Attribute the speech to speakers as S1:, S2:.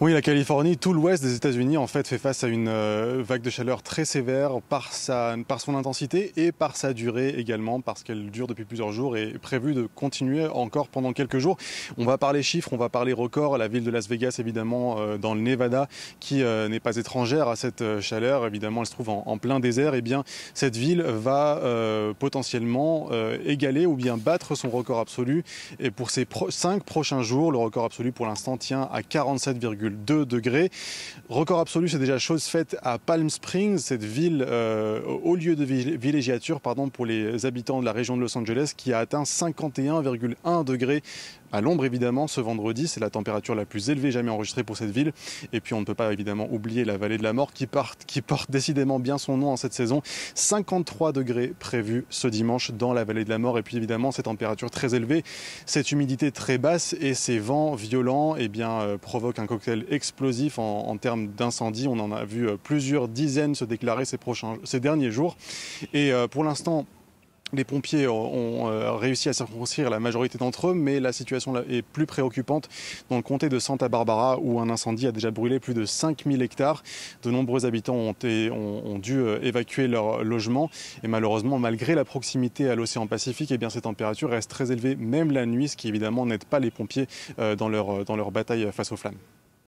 S1: Oui, la Californie, tout l'ouest des États-Unis, en fait, fait face à une euh, vague de chaleur très sévère par, sa, par son intensité et par sa durée également, parce qu'elle dure depuis plusieurs jours et est prévue de continuer encore pendant quelques jours. On va parler chiffres, on va parler records. La ville de Las Vegas, évidemment, euh, dans le Nevada, qui euh, n'est pas étrangère à cette chaleur, évidemment, elle se trouve en, plein désert. Et eh bien, cette ville va potentiellement égaler ou bien battre son record absolu. Et pour ces cinq prochains jours, le record absolu pour l'instant tient à 47,5 2 degrés. Record absolu, c'est déjà chose faite à Palm Springs, cette ville euh, au lieu de villégiature pardon, pour les habitants de la région de Los Angeles qui a atteint 51,1 degrés à l'ombre évidemment ce vendredi. C'est la température la plus élevée jamais enregistrée pour cette ville. Et puis on ne peut pas évidemment oublier la vallée de la mort qui, porte décidément bien son nom en cette saison. 53 degrés prévus ce dimanche dans la vallée de la mort. Et puis évidemment ces températures très élevées, cette humidité très basse et ces vents violents eh bien, euh, provoquent un cocktail explosif en, termes d'incendie. On en a vu euh, plusieurs dizaines se déclarer ces, prochains, ces derniers jours. Et euh, pour l'instant, les pompiers ont euh, réussi à circonscrire la majorité d'entre eux, mais la situation est plus préoccupante dans le comté de Santa Barbara où un incendie a déjà brûlé plus de 5000 hectares. De nombreux habitants ont, dû euh, évacuer leur logement et malheureusement, malgré la proximité à l'océan Pacifique, eh ces températures restent très élevées, même la nuit, ce qui évidemment n'aide pas les pompiers euh, dans leur bataille face aux flammes.